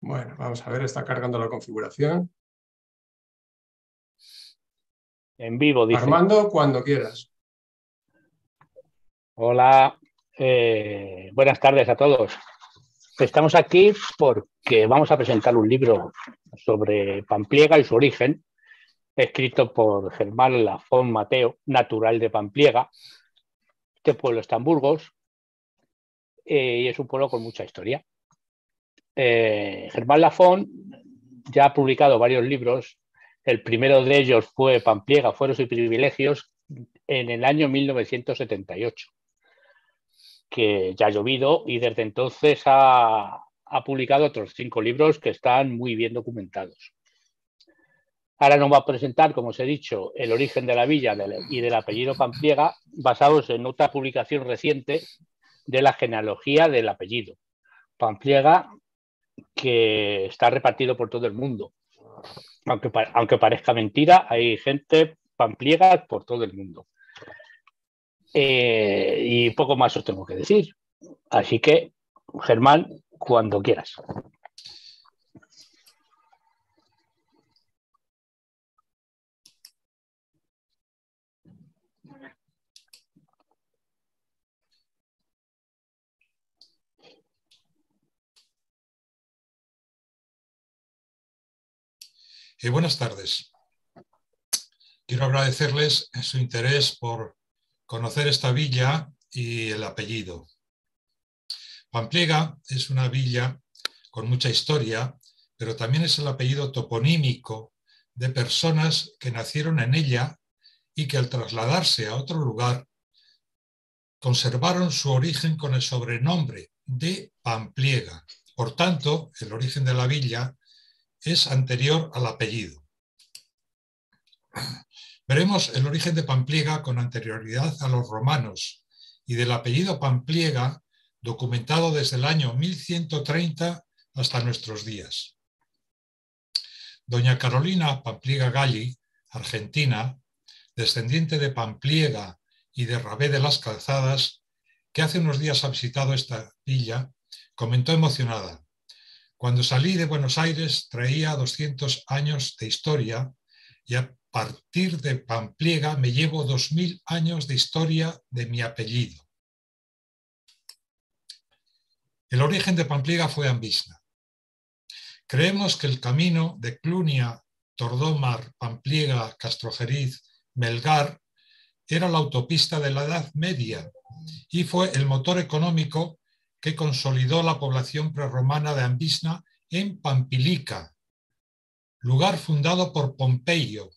Bueno, vamos a ver, está cargando la configuración. En vivo, dice. Armando, cuando quieras. Hola, eh, buenas tardes a todos. Estamos aquí porque vamos a presentar un libro sobre Pampliega y su origen, escrito por Germán Lafón Mateo, natural de Pampliega. Este pueblo está en Burgos eh, y es un pueblo con mucha historia. Eh, Germán Lafón ya ha publicado varios libros. El primero de ellos fue Pampliega, Fueros y Privilegios, en el año 1978, que ya ha llovido y desde entonces ha, ha publicado otros cinco libros que están muy bien documentados. Ahora nos va a presentar, como os he dicho, el origen de la villa y del apellido Pampliega, basados en otra publicación reciente de la genealogía del apellido. Pampliega que está repartido por todo el mundo. Aunque, aunque parezca mentira, hay gente pampliega por todo el mundo. Eh, y poco más os tengo que decir. Así que, Germán, cuando quieras. Eh, buenas tardes. Quiero agradecerles su interés por conocer esta villa y el apellido. Pampliega es una villa con mucha historia, pero también es el apellido toponímico de personas que nacieron en ella y que al trasladarse a otro lugar conservaron su origen con el sobrenombre de Pampliega. Por tanto, el origen de la villa es anterior al apellido. Veremos el origen de Pampliega con anterioridad a los romanos y del apellido Pampliega documentado desde el año 1130 hasta nuestros días. Doña Carolina Pampliega Galli, argentina, descendiente de Pampliega y de Rabé de las Calzadas, que hace unos días ha visitado esta villa, comentó emocionada. Cuando salí de Buenos Aires traía 200 años de historia y a partir de Pampliega me llevo 2.000 años de historia de mi apellido. El origen de Pampliega fue Ambisna. Creemos que el camino de Clunia, Tordomar, Pampliega, Castrojeriz, Melgar era la autopista de la Edad Media y fue el motor económico que consolidó la población prerromana de Ambisna en Pampilica, lugar fundado por Pompeyo.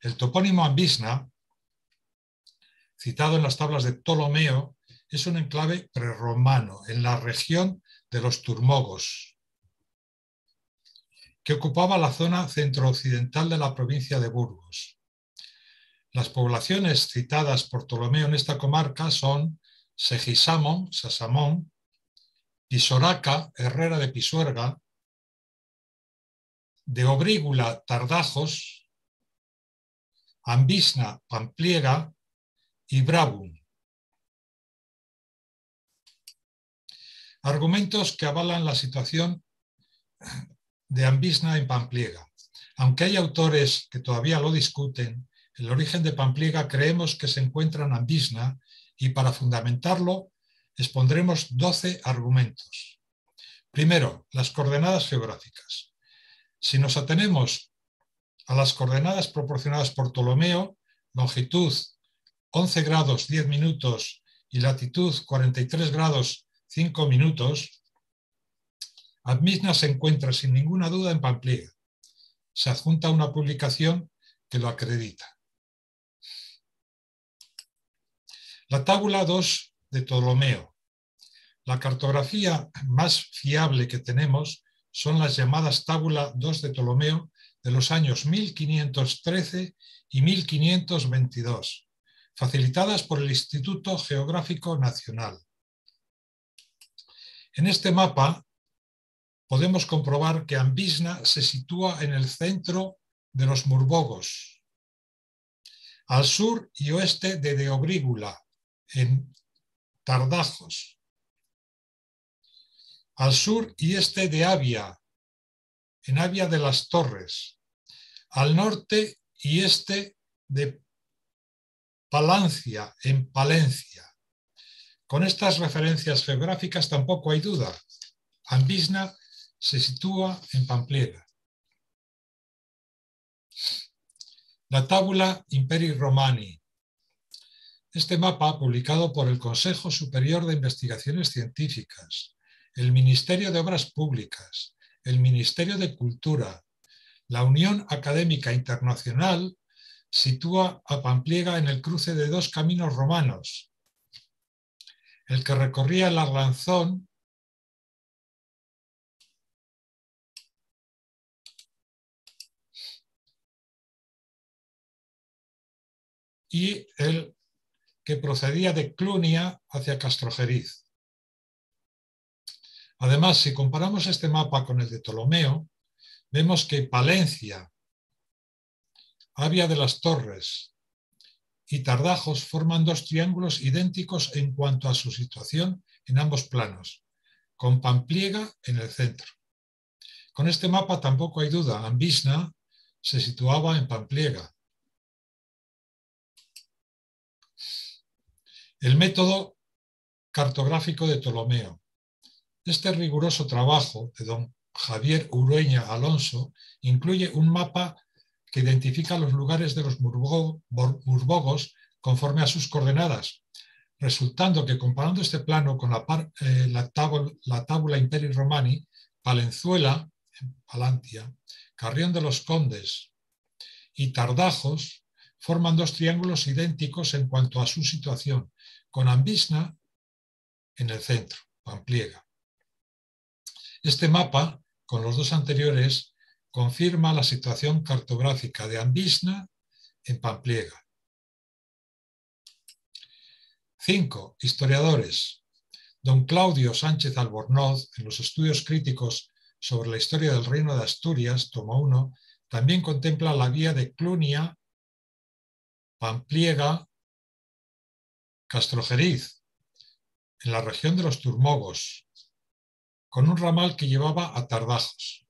El topónimo Ambisna, citado en las tablas de Ptolomeo, es un enclave prerromano en la región de los Turmogos, que ocupaba la zona centro-occidental de la provincia de Burgos. Las poblaciones citadas por Ptolomeo en esta comarca son Segisamón, Sasamón, Pisoraca, Herrera de Pisuerga, de Obrígula, Tardajos, Ambisna, Pampliega y Brabum. Argumentos que avalan la situación de Ambisna en Pampliega. Aunque hay autores que todavía lo discuten, el origen de Pampliega creemos que se encuentra en Ambisna y para fundamentarlo expondremos 12 argumentos. Primero, las coordenadas geográficas. Si nos atenemos a las coordenadas proporcionadas por Ptolomeo, longitud 11 grados 10 minutos y latitud 43 grados 5 minutos, Admisna se encuentra sin ninguna duda en Pampliega. Se adjunta una publicación que lo acredita. La tábula 2 de Ptolomeo. La cartografía más fiable que tenemos son las llamadas tábula 2 de Ptolomeo de los años 1513 y 1522, facilitadas por el Instituto Geográfico Nacional. En este mapa podemos comprobar que Ambisna se sitúa en el centro de los Murbogos, al sur y oeste de Deobrígula, en Tardajos, al sur y este de Avia, en Avia de las Torres, al norte y este de Palancia, en Palencia. Con estas referencias geográficas tampoco hay duda. Ambisna se sitúa en Pampliega. La tábula Imperi Romani. Este mapa, publicado por el Consejo Superior de Investigaciones Científicas, el Ministerio de Obras Públicas, el Ministerio de Cultura, la Unión Académica Internacional, sitúa a Pampliega en el cruce de dos caminos romanos, el que recorría el Arlanzón y el que procedía de Clunia hacia Castrojeriz. Además, si comparamos este mapa con el de Ptolomeo, vemos que Palencia, Avia de las Torres y Tardajos forman dos triángulos idénticos en cuanto a su situación en ambos planos, con Pampliega en el centro. Con este mapa tampoco hay duda, Ambisna se situaba en Pampliega. El método cartográfico de Ptolomeo. Este riguroso trabajo de don Javier Urueña Alonso incluye un mapa que identifica los lugares de los murbogos conforme a sus coordenadas, resultando que comparando este plano con la, eh, la, tábula, Imperi Romani, Palenzuela, Palantia, Carrión de los Condes y Tardajos forman dos triángulos idénticos en cuanto a su situación, con Ambisna en el centro, Pampliega. Este mapa, con los dos anteriores, confirma la situación cartográfica de Ambisna en Pampliega. 5. Historiadores. Don Claudio Sánchez Albornoz, en los estudios críticos sobre la historia del Reino de Asturias, tomo 1, también contempla la vía de Clunia, Pampliega, Castrojeriz, en la región de los Turmogos, con un ramal que llevaba a Tardajos.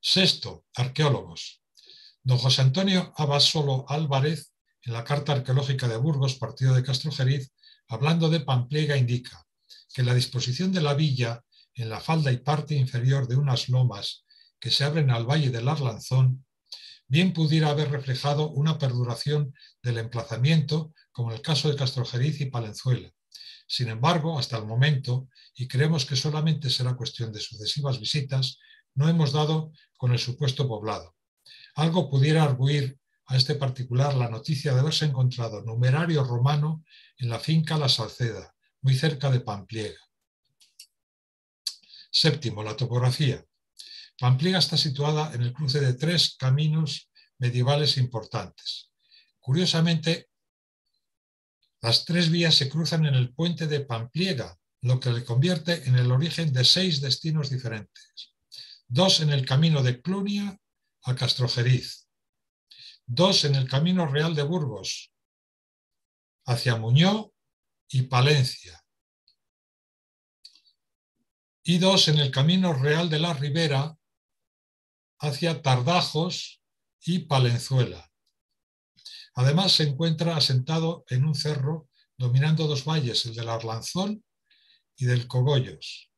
Sexto, arqueólogos. Don José Antonio Abasolo Álvarez, en la Carta Arqueológica de Burgos, partido de Castrojeriz, hablando de Pampliega, indica que la disposición de la villa en la falda y parte inferior de unas lomas que se abren al valle del Arlanzón bien pudiera haber reflejado una perduración del emplazamiento, como en el caso de Castrojeriz y Palenzuela. Sin embargo, hasta el momento, y creemos que solamente será cuestión de sucesivas visitas, no hemos dado con el supuesto poblado. Algo pudiera arguir a este particular la noticia de haberse encontrado numerario romano en la finca La Salceda, muy cerca de Pampliega. Séptimo, la topografía. Pampliega está situada en el cruce de tres caminos medievales importantes. Curiosamente, las tres vías se cruzan en el puente de Pampliega, lo que le convierte en el origen de seis destinos diferentes. Dos en el camino de Clunia a Castrojeriz, dos en el camino real de Burgos, hacia Muñoz y Palencia, y dos en el camino real de la Ribera hacia Tardajos y Palenzuela. Además se encuentra asentado en un cerro dominando dos valles, el del Arlanzón y del Cogollos,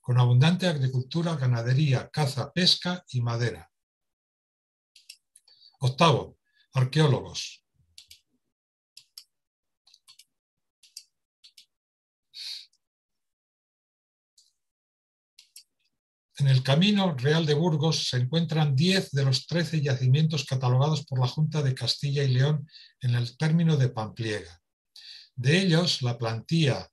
con abundante agricultura, ganadería, caza, pesca y madera. Octavo, arqueólogos. En el Camino Real de Burgos se encuentran 10 de los 13 yacimientos catalogados por la Junta de Castilla y León en el término de Pampliega. De ellos, la plantía,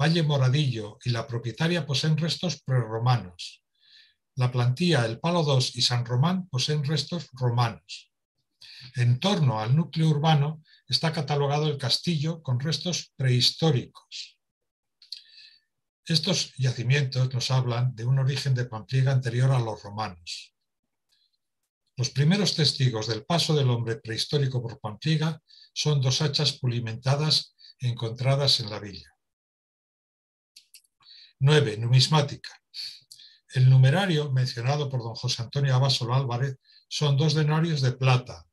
Valle Moradillo y la propietaria poseen restos prerromanos. La plantía, el Palo 2 y San Román poseen restos romanos. En torno al núcleo urbano está catalogado el castillo con restos prehistóricos. Estos yacimientos nos hablan de un origen de Pampliega anterior a los romanos. Los primeros testigos del paso del hombre prehistórico por Pampliega son dos hachas pulimentadas encontradas en la villa. 9. Numismática. El numerario mencionado por don José Antonio Abasolo Álvarez son dos denarios de plata.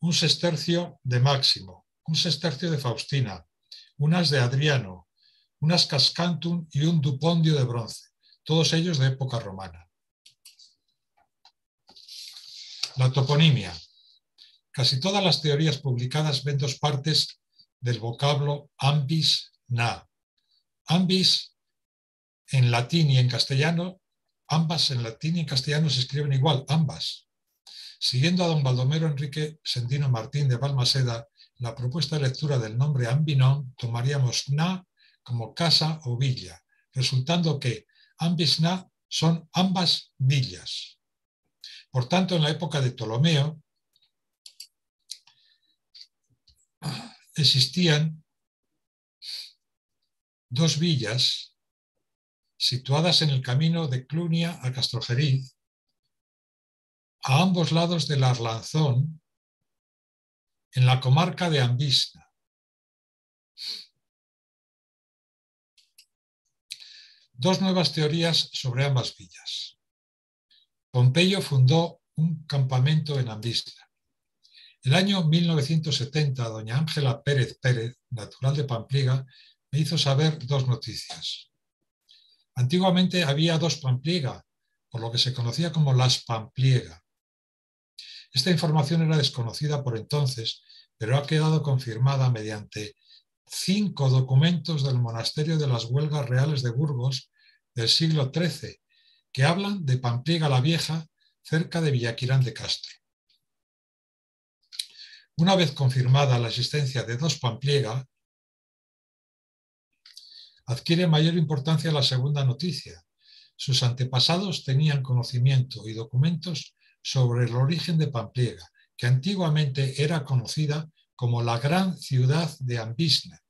Un sestercio de Máximo, un sestercio de Faustina, unas de Adriano, unas Cascantum y un dupondio de bronce, todos ellos de época romana. La toponimia. Casi todas las teorías publicadas ven dos partes del vocablo ambis na. Ambis en latín y en castellano, ambas en latín y en castellano se escriben igual, ambas. Siguiendo a don Baldomero Enrique Sendino Martín de Balmaseda, la propuesta de lectura del nombre ambinón tomaríamos na como casa o villa, resultando que ambis na son ambas villas. Por tanto, en la época de Ptolomeo existían dos villas situadas en el camino de Clunia a Castrojeriz, a ambos lados del Arlanzón, en la comarca de Ambisna. Dos nuevas teorías sobre ambas villas. Pompeyo fundó un campamento en Ambisna. El año 1970, doña Ángela Pérez Pérez, natural de Pampliega, me hizo saber dos noticias. Antiguamente había dos Pampliega, por lo que se conocía como las Pampliega. Esta información era desconocida por entonces, pero ha quedado confirmada mediante cinco documentos del monasterio de las Huelgas Reales de Burgos del siglo XIII, que hablan de Pampliega la Vieja, cerca de Villaquirán de Castro. Una vez confirmada la existencia de dos Pampliega, adquiere mayor importancia la segunda noticia. Sus antepasados tenían conocimiento y documentos sobre el origen de Pampliega, que antiguamente era conocida como la gran ciudad de Ambisna,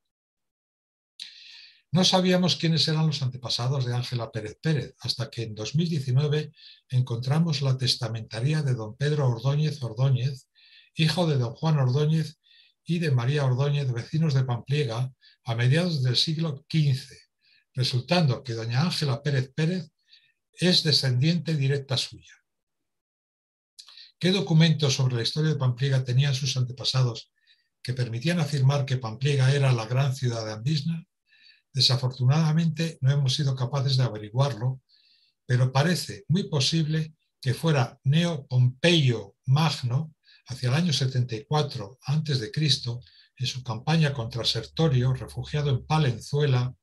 no sabíamos quiénes eran los antepasados de Ángela Pérez Pérez, hasta que en 2019 encontramos la testamentaría de don Pedro Ordóñez Ordóñez, hijo de don Juan Ordóñez y de María Ordóñez, vecinos de Pampliega, a mediados del siglo XV, resultando que doña Ángela Pérez Pérez es descendiente directa suya. ¿Qué documentos sobre la historia de Pampliega tenían sus antepasados que permitían afirmar que Pampliega era la gran ciudad de Ambisna? Desafortunadamente no hemos sido capaces de averiguarlo, pero parece muy posible que fuera Neo Pompeyo Magno, hacia el año 74 a.C., en su campaña contra Sertorio, refugiado en Palenzuela,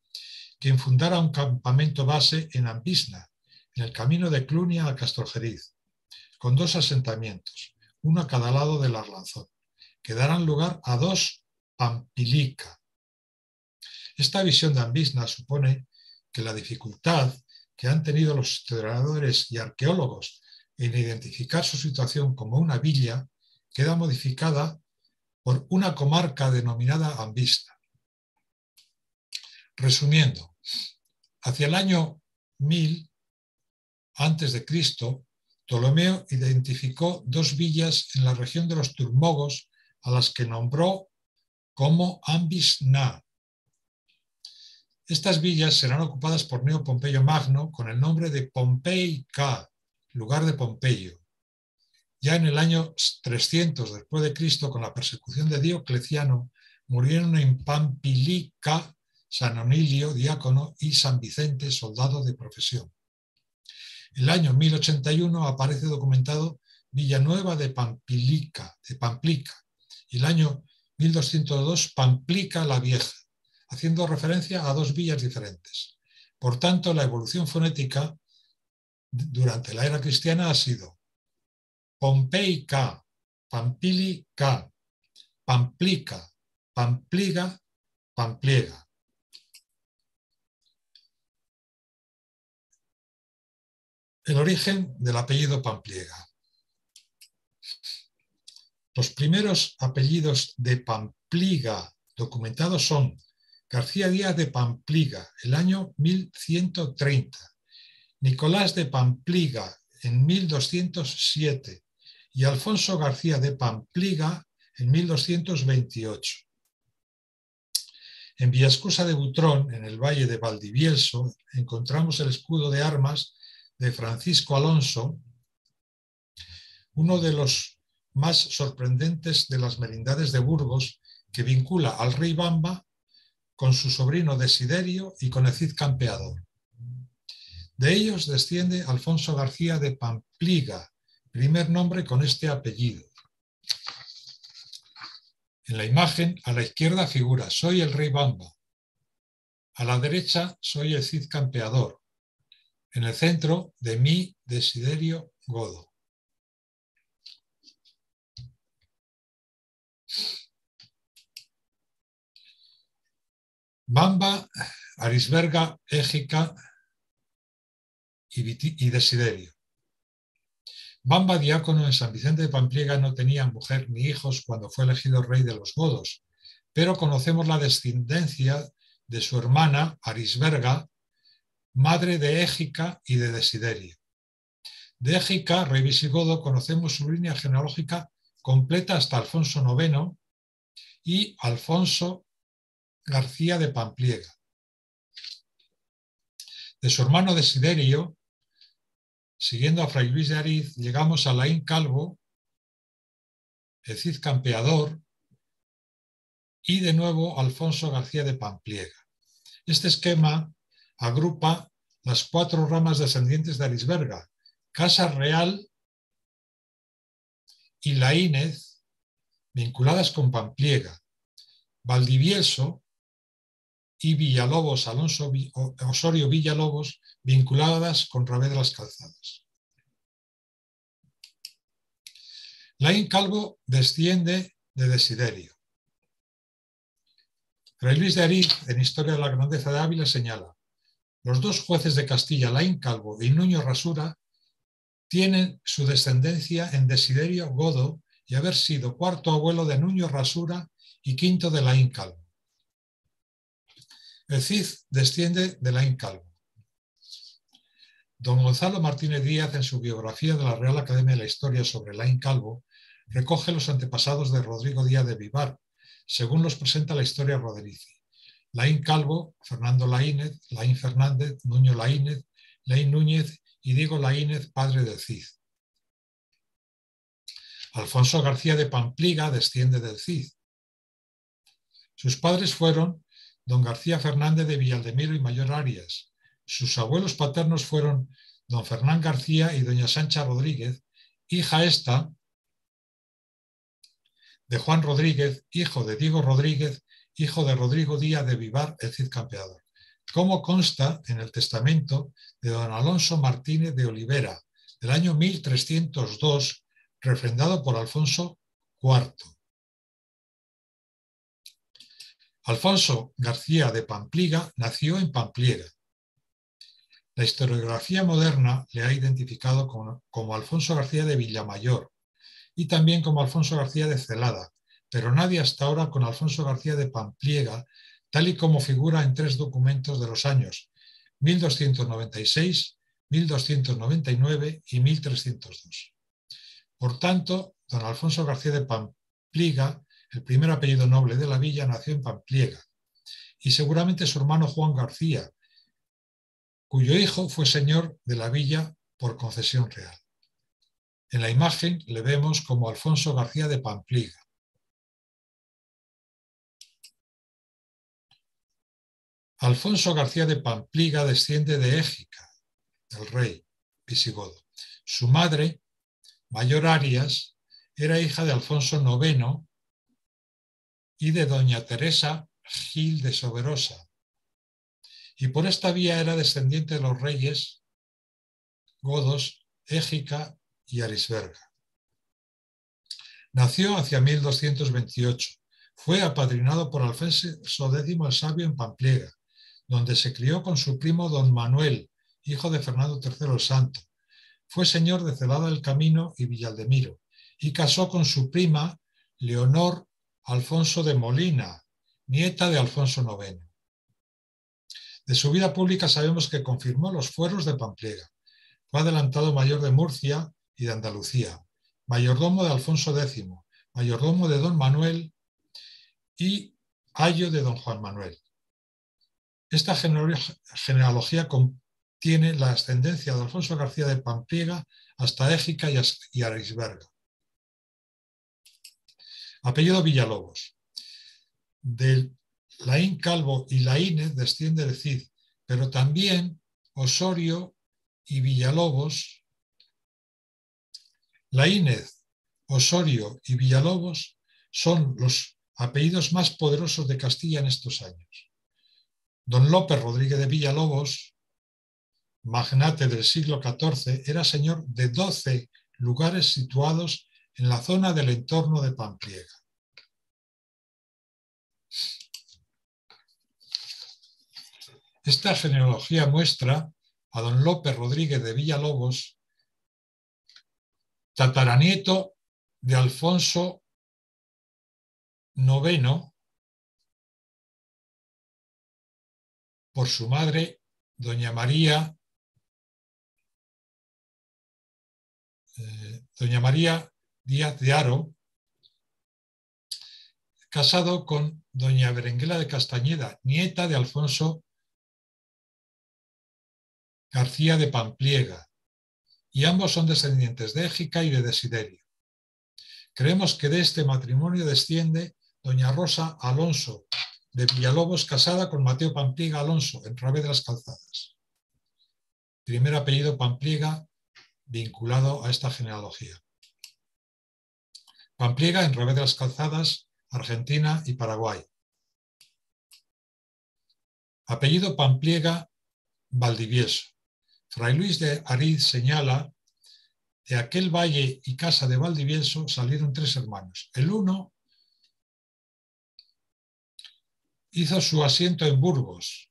quien fundara un campamento base en Ambisna, en el camino de Clunia a Castrojeriz, con dos asentamientos, uno a cada lado del Arlanzón, que darán lugar a dos Pampilica, esta visión de Ambisna supone que la dificultad que han tenido los historiadores y arqueólogos en identificar su situación como una villa queda modificada por una comarca denominada Ambisna. Resumiendo, hacia el año 1000 antes de Cristo, Ptolomeo identificó dos villas en la región de los Turmogos a las que nombró como Ambisna, estas villas serán ocupadas por Neo Pompeyo Magno con el nombre de Pompeica, lugar de Pompeyo. Ya en el año 300 después de Cristo, con la persecución de Diocleciano, murieron en Pampilica San Onilio, diácono, y San Vicente, soldado de profesión. El año 1081 aparece documentado Villanueva de Pampilica, de Pamplica, y el año 1202 Pamplica la Vieja haciendo referencia a dos villas diferentes. Por tanto, la evolución fonética durante la era cristiana ha sido Pompeica, Pampilica, Pamplica, Pampliga, Pampliega. El origen del apellido Pampliega. Los primeros apellidos de Pampliga documentados son García Díaz de Pampliga, el año 1130, Nicolás de Pampliga, en 1207, y Alfonso García de Pampliga, en 1228. En Villascusa de Butrón, en el valle de Valdivielso, encontramos el escudo de armas de Francisco Alonso, uno de los más sorprendentes de las merindades de Burgos, que vincula al rey Bamba con su sobrino Desiderio y con el Cid Campeador. De ellos desciende Alfonso García de Pampliga, primer nombre con este apellido. En la imagen, a la izquierda figura, soy el rey Bamba. A la derecha, soy el Cid Campeador. En el centro, de mí, Desiderio Godo. Bamba, Arisberga, Égica y Desiderio. Bamba, diácono en San Vicente de Pampliega, no tenía mujer ni hijos cuando fue elegido rey de los godos, pero conocemos la descendencia de su hermana, Arisberga, madre de Égica y de Desiderio. De Égica, rey visigodo, conocemos su línea genealógica completa hasta Alfonso IX y Alfonso García de Pampliega. De su hermano Desiderio, siguiendo a Fray Luis de Ariz, llegamos a Laín Calvo, el Cid Campeador y de nuevo Alfonso García de Pampliega. Este esquema agrupa las cuatro ramas descendientes de Arisberga, Casa Real y Laínez, vinculadas con Pampliega, Valdivieso y Villalobos, Alonso Osorio Villalobos, vinculadas con Rabé de las Calzadas. Laín Calvo desciende de Desiderio. Fray Luis de Ariz, en Historia de la Grandeza de Ávila, señala, los dos jueces de Castilla, Laín Calvo y Nuño Rasura, tienen su descendencia en Desiderio Godo y haber sido cuarto abuelo de Nuño Rasura y quinto de Laín Calvo. El Cid desciende de Laín Calvo. Don Gonzalo Martínez Díaz, en su biografía de la Real Academia de la Historia sobre Laín Calvo, recoge los antepasados de Rodrigo Díaz de Vivar, según los presenta la historia roderici. Laín Calvo, Fernando Laínez, Laín Fernández, Nuño Laínez, Laín Núñez y Diego Laínez, padre del Cid. Alfonso García de Pampliga desciende del Cid. Sus padres fueron don García Fernández de Villaldemiro y Mayor Arias. Sus abuelos paternos fueron don Fernán García y doña Sancha Rodríguez, hija esta de Juan Rodríguez, hijo de Diego Rodríguez, hijo de Rodrigo Díaz de Vivar, el Cid Campeador, como consta en el testamento de don Alonso Martínez de Olivera, del año 1302, refrendado por Alfonso IV. Alfonso García de Pampliga nació en Pampliega. La historiografía moderna le ha identificado como, Alfonso García de Villamayor y también como Alfonso García de Celada, pero nadie hasta ahora con Alfonso García de Pampliega, tal y como figura en tres documentos de los años 1296, 1299 y 1302. Por tanto, don Alfonso García de Pampliga el primer apellido noble de la villa, nació en Pampliega, y seguramente su hermano Juan García, cuyo hijo fue señor de la villa por concesión real. En la imagen le vemos como Alfonso García de Pampliga. Alfonso García de Pampliga desciende de Égica, el rey visigodo. Su madre, Mayor Arias, era hija de Alfonso IX y de doña Teresa Gil de Soberosa. Y por esta vía era descendiente de los reyes godos, Égica y Arisberga. Nació hacia 1228. Fue apadrinado por Alfonso X el Sabio en Pampliega, donde se crió con su primo don Manuel, hijo de Fernando III el Santo. Fue señor de Celada del Camino y Villaldemiro, y casó con su prima Leonor Alfonso de Molina, nieta de Alfonso IX. De su vida pública sabemos que confirmó los fueros de Pampliega. Fue adelantado mayor de Murcia y de Andalucía, mayordomo de Alfonso X, mayordomo de don Manuel y ayo de don Juan Manuel. Esta genealogía contiene la ascendencia de Alfonso García de Pampliega hasta Égica y Arisberga. Apellido Villalobos. Del Laín Calvo y Laínez desciende el Cid, pero también Osorio y Villalobos. Laínez, Osorio y Villalobos son los apellidos más poderosos de Castilla en estos años. Don López Rodríguez de Villalobos, magnate del siglo XIV, era señor de 12 lugares situados en la zona del entorno de Pampliega. Esta genealogía muestra a don López Rodríguez de Villalobos, tataranieto de Alfonso IX, por su madre, doña María, eh, doña María Díaz de Aro, casado con doña Berenguela de Castañeda, nieta de Alfonso García de Pampliega, y ambos son descendientes de Égica y de Desiderio. Creemos que de este matrimonio desciende doña Rosa Alonso de Villalobos, casada con Mateo Pampliega Alonso, en Rabe de las Calzadas. Primer apellido Pampliega vinculado a esta genealogía. Pampliega en Revés de las Calzadas, Argentina y Paraguay. Apellido Pampliega Valdivieso. Fray Luis de Ariz señala, de aquel valle y casa de Valdivieso salieron tres hermanos. El uno hizo su asiento en Burgos,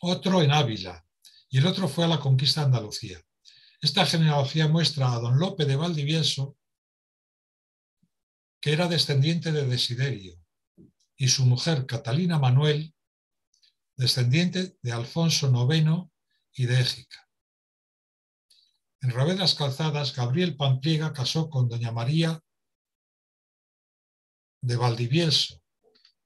otro en Ávila y el otro fue a la conquista de Andalucía. Esta genealogía muestra a don Lope de Valdivieso que era descendiente de Desiderio, y su mujer Catalina Manuel, descendiente de Alfonso IX y de Égica. En Rabedas Calzadas, Gabriel Pampliega casó con doña María de Valdivieso,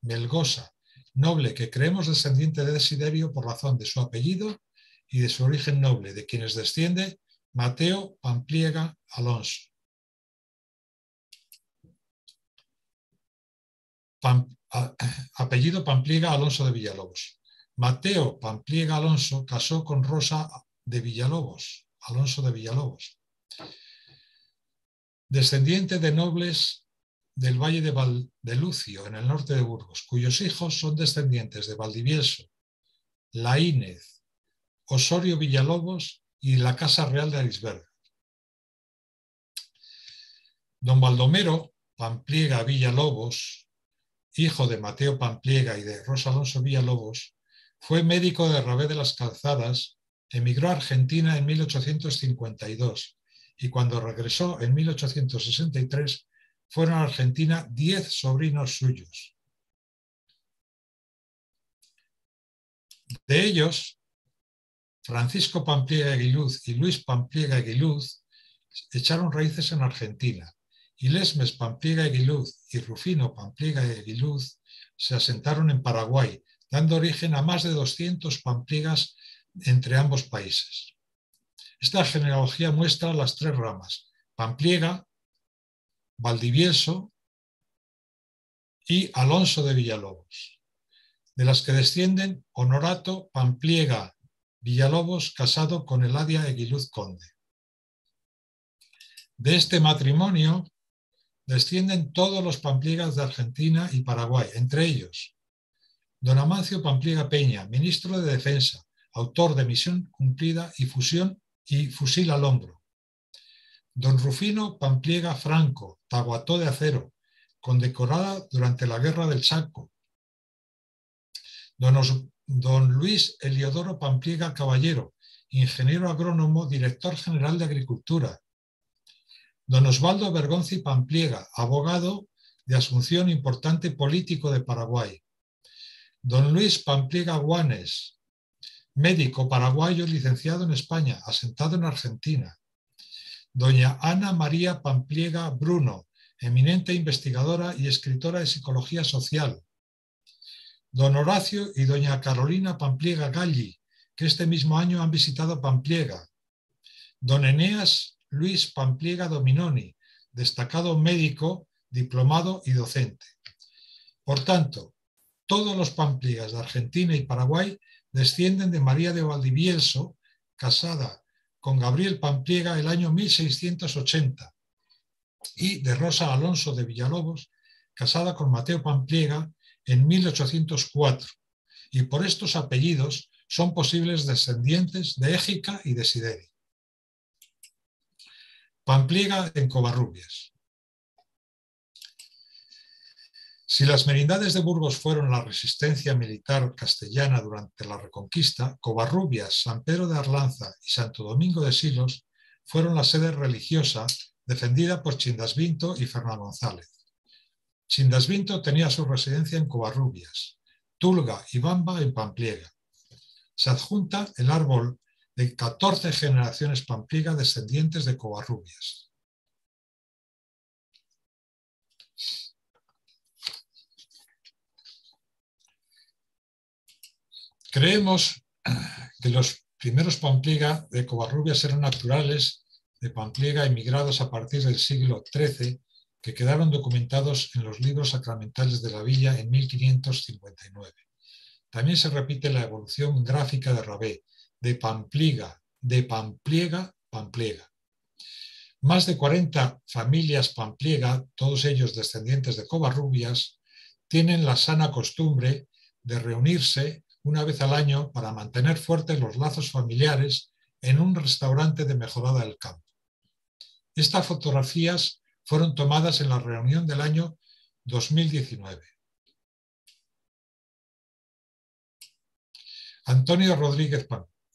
Melgosa, noble que creemos descendiente de Desiderio por razón de su apellido y de su origen noble, de quienes desciende Mateo Pampliega Alonso. apellido Pampliega Alonso de Villalobos. Mateo Pampliega Alonso casó con Rosa de Villalobos, Alonso de Villalobos, descendiente de nobles del Valle de, Val, de Lucio, en el norte de Burgos, cuyos hijos son descendientes de Valdivieso, Laínez, Osorio Villalobos y la Casa Real de Arisberga. Don Baldomero Pampliega Villalobos hijo de Mateo Pampliega y de Rosa Alonso Villalobos, fue médico de Rabé de las Calzadas, emigró a Argentina en 1852 y cuando regresó en 1863 fueron a Argentina diez sobrinos suyos. De ellos, Francisco Pampliega Aguiluz y Luis Pampliega Aguiluz echaron raíces en Argentina y Lesmes Pampliega Aguiluz y Rufino Pampliega Aguiluz se asentaron en Paraguay, dando origen a más de 200 pampliegas entre ambos países. Esta genealogía muestra las tres ramas, Pampliega, Valdivieso y Alonso de Villalobos, de las que descienden Honorato Pampliega Villalobos casado con Eladia Aguiluz Conde. De este matrimonio descienden todos los Pampliegas de Argentina y Paraguay, entre ellos don Amancio Pampliega Peña, ministro de Defensa, autor de Misión Cumplida y Fusión y Fusil al Hombro. Don Rufino Pampliega Franco, Taguató de Acero, condecorada durante la Guerra del Chaco. Don, don Luis Eliodoro Pampliega Caballero, ingeniero agrónomo, director general de Agricultura, Don Osvaldo Bergonzi Pampliega, abogado de Asunción, importante político de Paraguay. Don Luis Pampliega Guanes, médico paraguayo licenciado en España, asentado en Argentina. Doña Ana María Pampliega Bruno, eminente investigadora y escritora de psicología social. don Horacio y doña Carolina Pampliega Galli, que este mismo año han visitado Pampliega, don Eneas Luis Pampliega Dominoni, destacado médico, diplomado y docente. Por tanto, todos los Pampliegas de Argentina y Paraguay descienden de María de Valdivieso, casada con Gabriel Pampliega el año 1680, y de Rosa Alonso de Villalobos, casada con Mateo Pampliega en 1804, y por estos apellidos son posibles descendientes de Égica y de Sideri. Pampliega en Covarrubias. Si las merindades de Burgos fueron la resistencia militar castellana durante la Reconquista, Covarrubias, San Pedro de Arlanza y Santo Domingo de Silos fueron la sede religiosa defendida por Chindasvinto y Fernán González. Chindasvinto tenía su residencia en Covarrubias, Tulga y Bamba en Pampliega. Se adjunta el árbol de 14 generaciones pampliega descendientes de Covarrubias. Creemos que los primeros Pampliega de Covarrubias eran naturales de Pampliega emigrados a partir del siglo XIII que quedaron documentados en los libros sacramentales de la villa en 1559. También se repite la evolución gráfica de Rabé, de Pampliga, de Pampliega, Pampliega. Más de 40 familias Pampliega, todos ellos descendientes de Covarrubias, tienen la sana costumbre de reunirse una vez al año para mantener fuertes los lazos familiares en un restaurante de Mejorada del Campo. Estas fotografías fueron tomadas en la reunión del año 2019. Antonio Rodríguez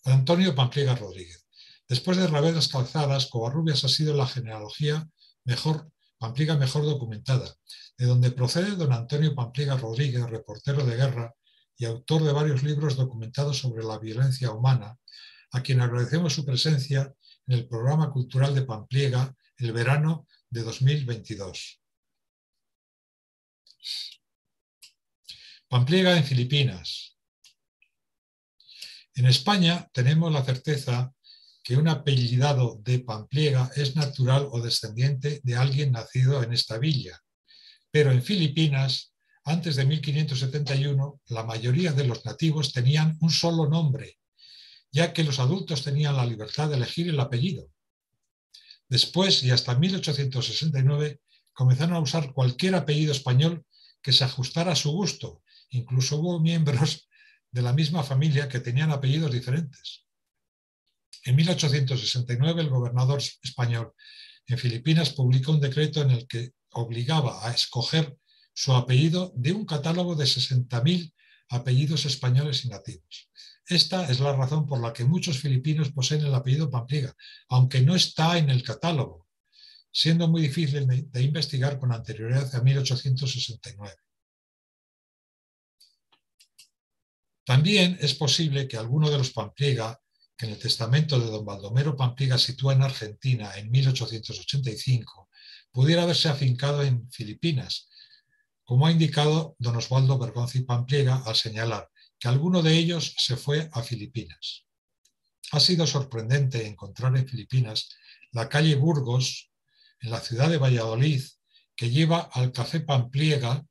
Antonio Pampliega Rodríguez. Después de Ravedas Calzadas, Covarrubias ha sido la genealogía mejor, Pampliega mejor documentada, de donde procede don Antonio Pampliega Rodríguez, reportero de guerra y autor de varios libros documentados sobre la violencia humana, a quien agradecemos su presencia en el programa cultural de Pampliega el verano de 2022. Pampliega en Filipinas. En España tenemos la certeza que un apellidado de Pampliega es natural o descendiente de alguien nacido en esta villa, pero en Filipinas antes de 1571, la mayoría de los nativos tenían un solo nombre, ya que los adultos tenían la libertad de elegir el apellido. Después y hasta 1869 comenzaron a usar cualquier apellido español que se ajustara a su gusto. Incluso hubo miembros de la misma familia que tenían apellidos diferentes. En 1869 el gobernador español en Filipinas publicó un decreto en el que obligaba a escoger su apellido de un catálogo de 60.000 apellidos españoles y nativos. Esta es la razón por la que muchos filipinos poseen el apellido Pampliega, aunque no está en el catálogo, siendo muy difícil de, investigar con anterioridad a 1869. También es posible que alguno de los Pampliega, que en el testamento de don Baldomero Pampliega sitúa en Argentina en 1885, pudiera haberse afincado en Filipinas, como ha indicado don Osvaldo Bergonzi Pampliega al señalar que alguno de ellos se fue a Filipinas. Ha sido sorprendente encontrar en Filipinas la calle Burgos, en la ciudad de Valladolid, que lleva al Café Pampliega,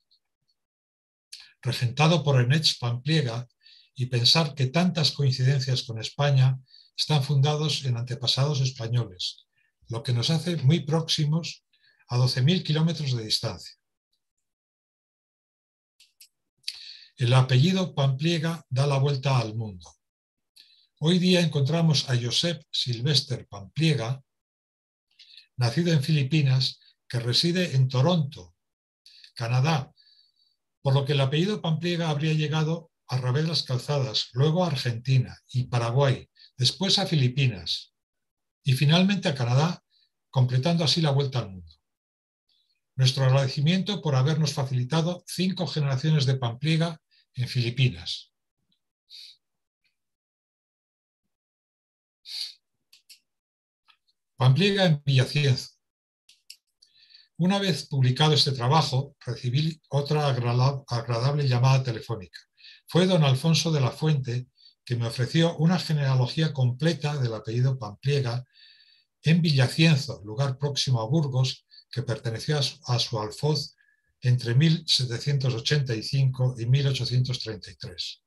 regentado por Enech Pampliega, y pensar que tantas coincidencias con España están fundados en antepasados españoles, lo que nos hace muy próximos a 12.000 kilómetros de distancia. El apellido Pampliega da la vuelta al mundo. Hoy día encontramos a Josep Sylvester Pampliega, nacido en Filipinas, que reside en Toronto, Canadá, por lo que el apellido Pampliega habría llegado a Rabel las Calzadas, luego a Argentina y Paraguay, después a Filipinas y finalmente a Canadá, completando así la vuelta al mundo. Nuestro agradecimiento por habernos facilitado cinco generaciones de Pampliega en Filipinas. Pampliega en Villacienzo. Una vez publicado este trabajo, recibí otra agradable llamada telefónica. Fue don Alfonso de la Fuente que me ofreció una genealogía completa del apellido Pampliega en Villacienzo, lugar próximo a Burgos, que perteneció a su alfoz entre 1785 y 1833.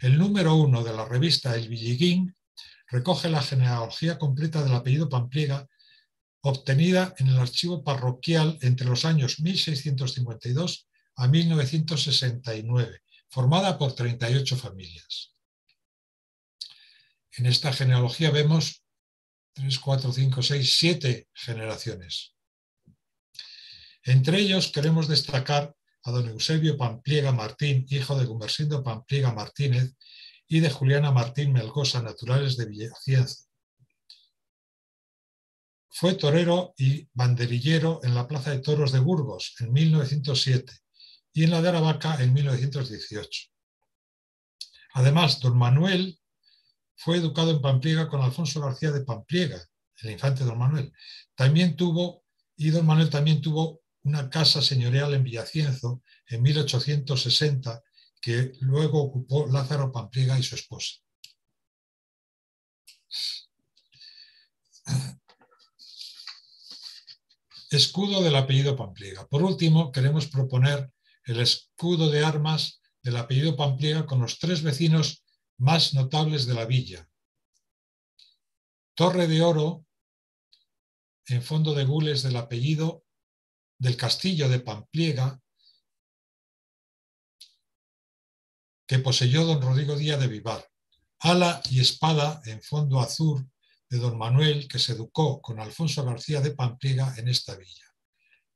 El número uno de la revista El Villiguín recoge la genealogía completa del apellido Pampliega obtenida en el archivo parroquial entre los años 1652 a 1969, formada por 38 familias. En esta genealogía vemos 3, 4, 5, 6, 7 generaciones. Entre ellos queremos destacar a don Eusebio Pampliega Martín, hijo de Gumersindo Pampliega Martínez y de Juliana Martín Melgosa, naturales de Villacienzo. Fue torero y banderillero en la Plaza de Toros de Burgos en 1907 y en la de Aravaca en 1918. Además, don Manuel fue educado en Pampliega con Alfonso García de Pampliega, el infante don Manuel. También tuvo, y don Manuel también tuvo una casa señorial en Villacienzo en 1860 que luego ocupó Lázaro Pampliega y su esposa. Escudo del apellido Pampliega. Por último, queremos proponer el escudo de armas del apellido Pampliega con los tres vecinos más notables de la villa. Torre de Oro, en fondo de gules del apellido del castillo de Pampliega que poseyó don Rodrigo Díaz de Vivar, ala y espada en fondo azul de don Manuel que se educó con Alfonso García de Pampliega en esta villa.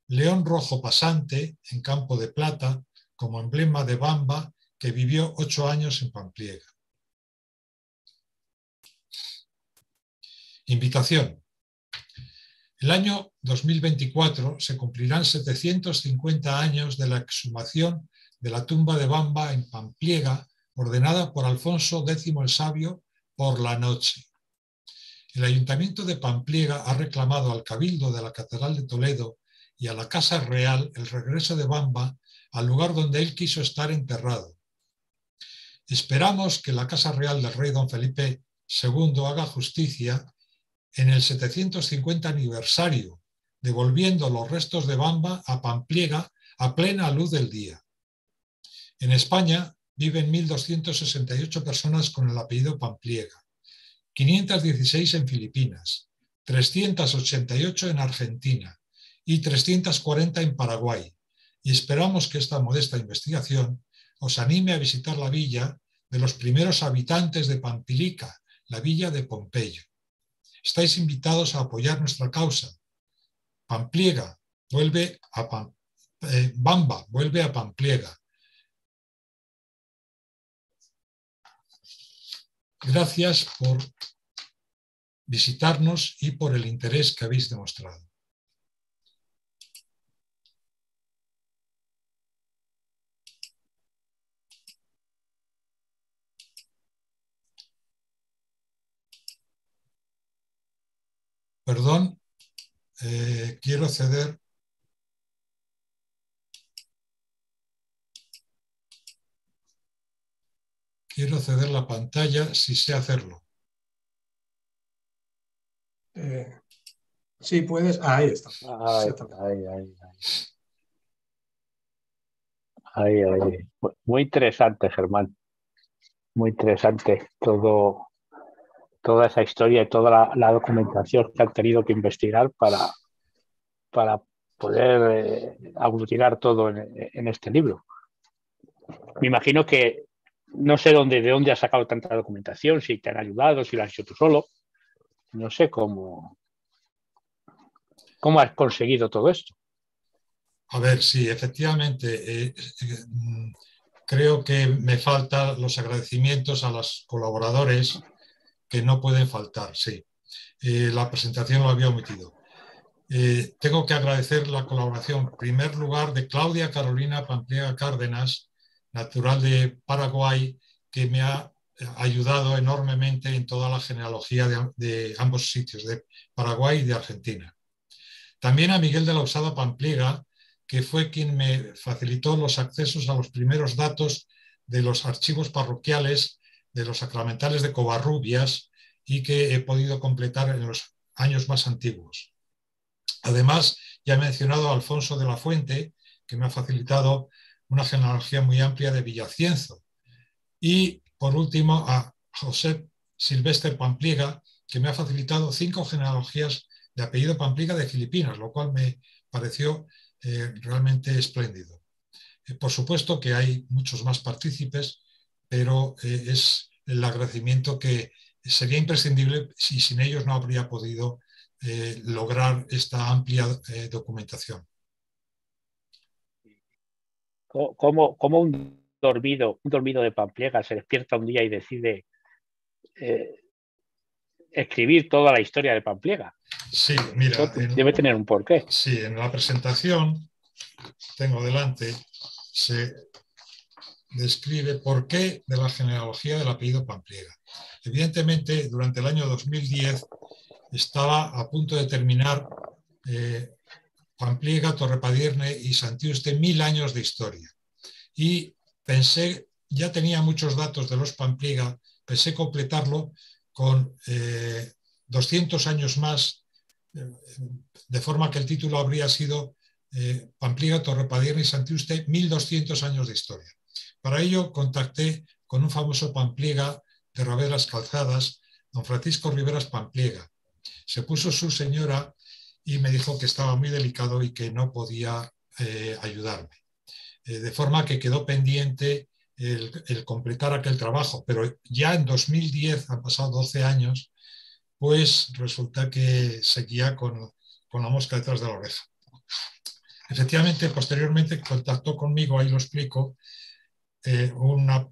León rojo pasante en campo de plata como emblema de Bamba que vivió ocho años en Pampliega. Invitación. El año 2024 se cumplirán 750 años de la exhumación de la tumba de Bamba en Pampliega, ordenada por Alfonso X el Sabio por la noche. El Ayuntamiento de Pampliega ha reclamado al Cabildo de la Catedral de Toledo y a la Casa Real el regreso de Bamba al lugar donde él quiso estar enterrado. Esperamos que la Casa Real del rey don Felipe II haga justicia en el 750 aniversario, devolviendo los restos de Bamba a Pampliega a plena luz del día. En España viven 1.268 personas con el apellido Pampliega, 516 en Filipinas, 388 en Argentina y 340 en Paraguay. Y esperamos que esta modesta investigación os anime a visitar la villa de los primeros habitantes de Pampilica, la villa de Pompeyo. Estáis invitados a apoyar nuestra causa. Pampliega, vuelve a eh, Bamba, vuelve a Pampliega. Gracias por visitarnos y por el interés que habéis demostrado. Perdón, eh, quiero ceder quiero ceder la pantalla si sé hacerlo. Eh, sí, puedes. Ah, ahí está. Ahí, ahí, Muy interesante, Germán. Muy interesante todo, toda esa historia y toda la, documentación que han tenido que investigar para, para poder eh, aglutinar todo en, este libro. Me imagino que no sé dónde, de dónde has sacado tanta documentación, si te han ayudado, si lo has hecho tú solo. No sé cómo, cómo has conseguido todo esto. A ver, sí, efectivamente. Eh, eh, creo que me faltan los agradecimientos a los colaboradores que no pueden faltar, sí. Eh, la presentación lo había omitido. tengo que agradecer la colaboración, en primer lugar, de Claudia Carolina Pamplea Cárdenas, natural de Paraguay, que me ha ayudado enormemente en toda la genealogía de, ambos sitios, de Paraguay y de Argentina. También a Miguel de la Usada Pampliega, que fue quien me facilitó los accesos a los primeros datos de los archivos parroquiales de los sacramentales de Covarrubias y que he podido completar en los años más antiguos. Además, ya he mencionado a Alfonso de la Fuente, que me ha facilitado una genealogía muy amplia de Villacienzo. Y, por último, a José Silvestre Pampliega, que me ha facilitado cinco genealogías de apellido Pampliega de Filipinas, lo cual me pareció eh, realmente espléndido. Eh, por supuesto que hay muchos más partícipes, pero eh, es el agradecimiento que sería imprescindible si sin ellos no habría podido lograr esta amplia documentación. ¿Cómo, un dormido, un dormido de Pampliega se despierta un día y decide escribir toda la historia de Pampliega? Sí, mira. debe tener un porqué. Sí, en la presentación, tengo delante, se describe por qué de la genealogía del apellido Pampliega. Evidentemente, durante el año 2010 estaba a punto de terminar eh, Pampliega, Torrepadierna y Santiuste mil años de historia. Y pensé, ya tenía muchos datos de los Pampliega, pensé completarlo con 200 eh, años más de forma que el título habría sido eh, Pampliega, Torrepadierna y Santiuste, 1200 años de historia. Para ello contacté con un famoso Pampliega de Raveras Calzadas, don Francisco Riveras Pampliega. Se puso su señora y me dijo que estaba muy delicado y que no podía eh, ayudarme. Eh, de forma que quedó pendiente el, el, completar aquel trabajo, pero ya en 2010, han pasado 12 años, pues resulta que seguía con, la mosca detrás de la oreja. Efectivamente, posteriormente contactó conmigo, ahí lo explico, eh, una,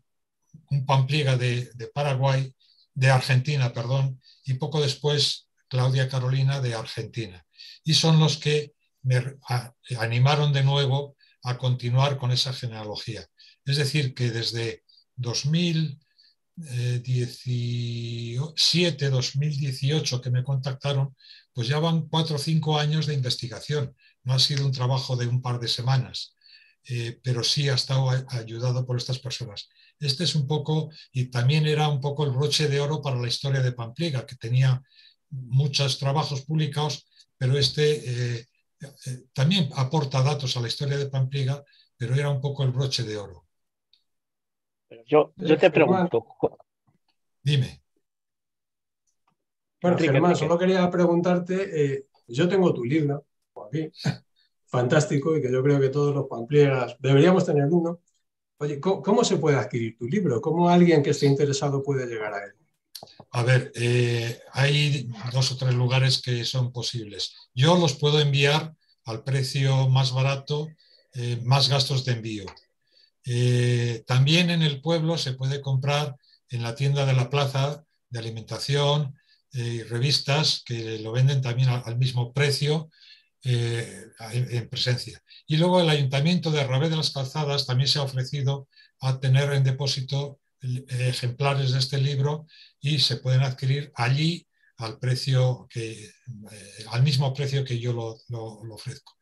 un pampliega de, Paraguay, de Argentina, perdón, y poco después Claudia Carolina de Argentina. Y son los que me animaron de nuevo a continuar con esa genealogía. Es decir, que desde 2000, 2017, 2018 que me contactaron, pues ya van cuatro o cinco años de investigación. No ha sido un trabajo de un par de semanas, eh, pero sí ha estado ayudado por estas personas. Este es un poco, y también era un poco el broche de oro para la historia de Pampliega, que tenía muchos trabajos publicados, pero este eh, eh, también aporta datos a la historia de Pampliega, pero era un poco el broche de oro. Yo, yo te pregunto. Dime. Bueno, Germán, solo quería preguntarte, eh, yo tengo tu libro aquí, fantástico, y que yo creo que todos los pampliegas deberíamos tener uno. Oye, ¿cómo, se puede adquirir tu libro? ¿Cómo alguien que esté interesado puede llegar a él? A ver, eh, hay dos o tres lugares que son posibles. Yo los puedo enviar al precio más barato, eh, más gastos de envío. Eh, también en el pueblo se puede comprar en la tienda de la plaza de alimentación y revistas que lo venden también al, mismo precio eh, en, presencia. Y luego el Ayuntamiento de Rabé de las Calzadas también se ha ofrecido a tener en depósito ejemplares de este libro y se pueden adquirir allí al precio que, al mismo precio que yo lo, ofrezco.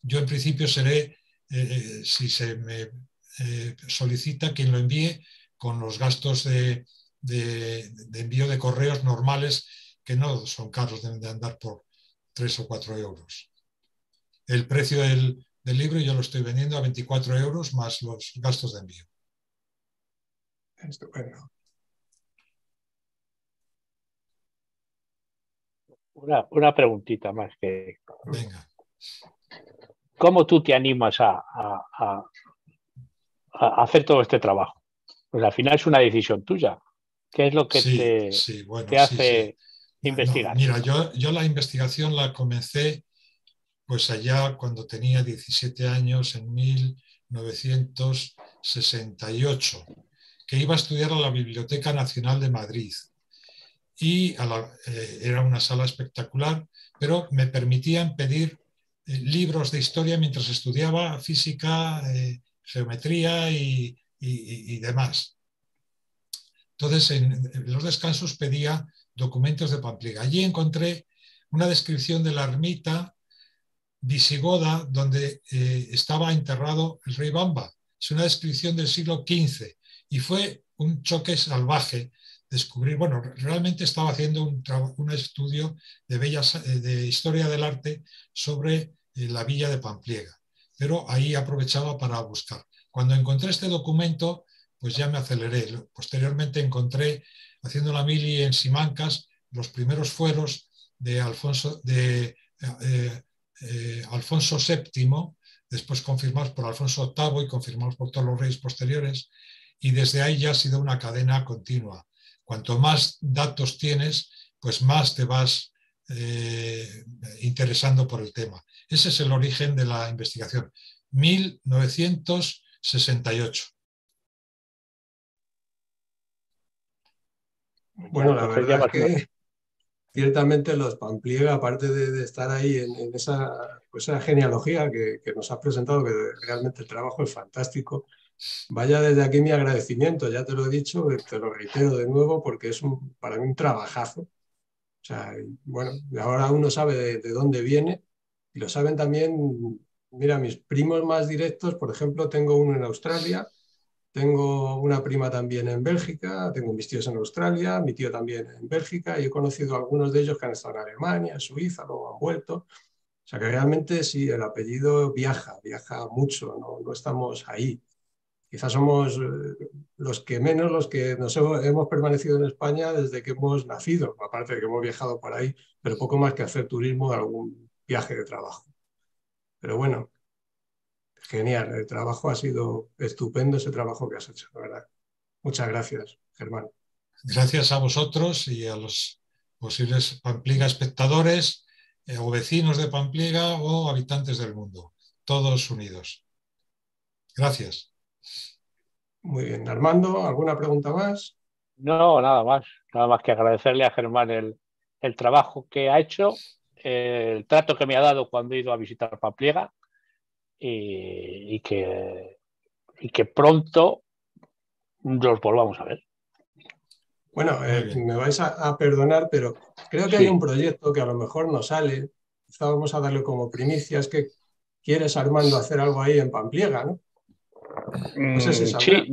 Yo en principio seré, si se me eh, solicita quien lo envíe con los gastos de, envío de correos normales que no son caros, de andar por 3 o 4 euros. El precio del, libro yo lo estoy vendiendo a 24 euros más los gastos de envío. Estupendo. Una, preguntita más que. Venga. ¿Cómo tú te animas a, hacer todo este trabajo. Pues al final es una decisión tuya. ¿Qué es lo que te, hace investigar? mira, yo, yo la investigación la comencé pues allá cuando tenía 17 años, en 1968, que iba a estudiar a la Biblioteca Nacional de Madrid. Y eh, era una sala espectacular, pero me permitían pedir eh, libros de historia mientras estudiaba física, eh, geometría y, demás. Entonces, en, los descansos pedía documentos de Pampliega. Allí encontré una descripción de la ermita visigoda donde eh, estaba enterrado el rey Bamba. Es una descripción del siglo XV Y fue un choque salvaje descubrir, bueno, realmente estaba haciendo un, estudio de, bellas, eh, de historia del arte sobre eh, la villa de Pampliega, pero ahí aprovechaba para buscar. Cuando encontré este documento, pues ya me aceleré. Posteriormente encontré, haciendo la mili en Simancas, los primeros fueros de Alfonso, de, Alfonso VII, después confirmados por Alfonso VIII y confirmados por todos los reyes posteriores, y desde ahí ya ha sido una cadena continua. Cuanto más datos tienes, pues más te vas eh, interesando por el tema. Ese es el origen de la investigación. 1968. Bueno, la verdad es que ciertamente los Pampliega, aparte de, estar ahí en, esa, pues esa, genealogía que, que, nos ha presentado, que realmente el trabajo es fantástico, Vaya desde aquí mi agradecimiento, ya te lo he dicho, te lo reitero de nuevo porque es un, para mí un trabajazo. O sea, bueno, ahora uno sabe de, dónde viene y lo saben también, mira, mis primos más directos, por ejemplo, tengo uno en Australia, tengo una prima también en Bélgica, tengo mis tíos en Australia, mi tío también en Bélgica y he conocido a algunos de ellos que han estado en Alemania, en Suiza, luego han vuelto. O sea que realmente sí, el apellido viaja, viaja mucho, no, no estamos ahí quizás somos eh, los que menos, los que nos hemos, permanecido en España desde que hemos nacido, aparte de que hemos viajado por ahí, pero poco más que hacer turismo, algún viaje de trabajo. Pero bueno, genial, el trabajo ha sido estupendo, ese trabajo que has hecho, la verdad. Muchas gracias, Germán. Gracias a vosotros y a los posibles Pampliga espectadores eh, o vecinos de Pampliga o habitantes del mundo, todos unidos. Gracias. Muy bien. Armando, ¿alguna pregunta más? No, nada más. Nada más que agradecerle a Germán el, trabajo que ha hecho, el trato que me ha dado cuando he ido a visitar Pampliega y, que, y que pronto nos volvamos a ver. Bueno, eh, me vais a, perdonar, pero creo que hay un proyecto que a lo mejor no sale. Quizá vamos a darle como primicia. Es que quieres, Armando, hacer algo ahí en Pampliega, ¿no? Mm, sí, sí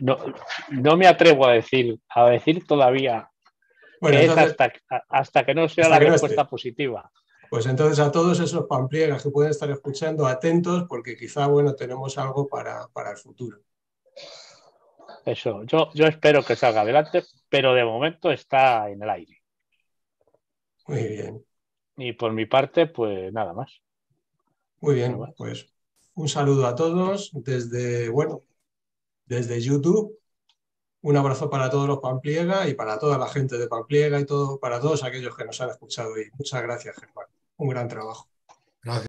no, me atrevo a decir, a decir todavía que es hasta, que no sea la respuesta positiva. Pues entonces a todos esos pampliegas que pueden estar escuchando, atentos, porque quizá, bueno, tenemos algo para, para el futuro. Eso, yo, yo espero que salga adelante, pero de momento está en el aire. Muy bien. Y por mi parte, pues nada más. Muy bien, pues un saludo a todos desde, bueno, desde YouTube. Un abrazo para todos los Pampliega y para toda la gente de Pampliega y todo, para todos aquellos que nos han escuchado hoy. Muchas gracias, Germán. Un gran trabajo.